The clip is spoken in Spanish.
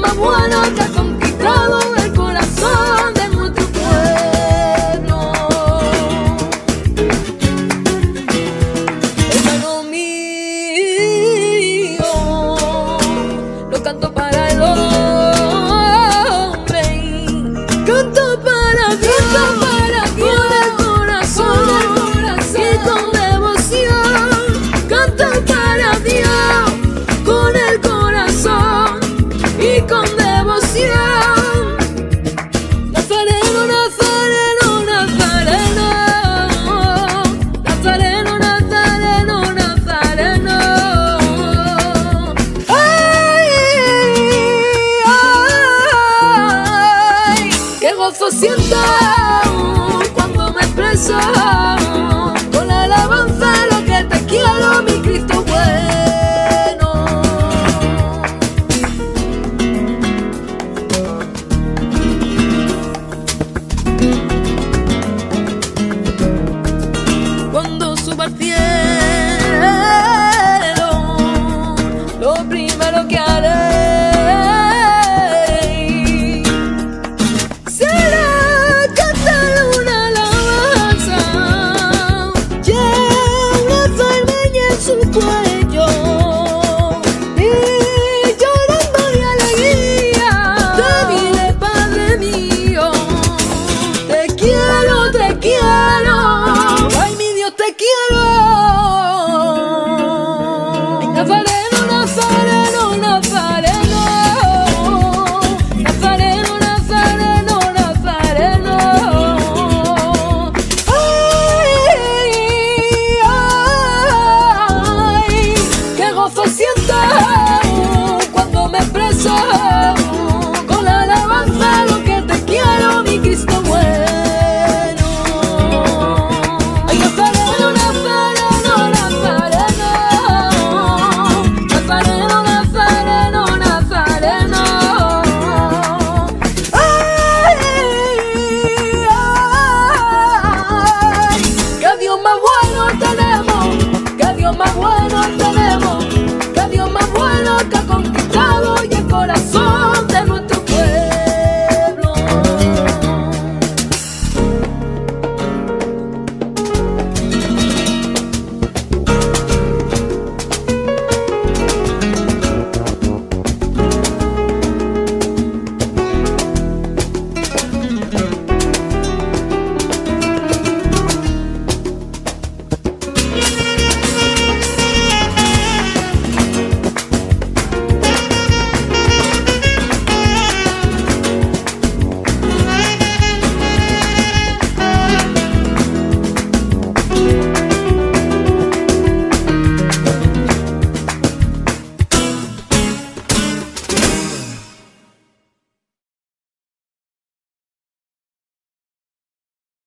my one gozo siento cuando me expreso con la alabanza lo que te quiero, mi Cristo bueno. Cuando suba al 真乖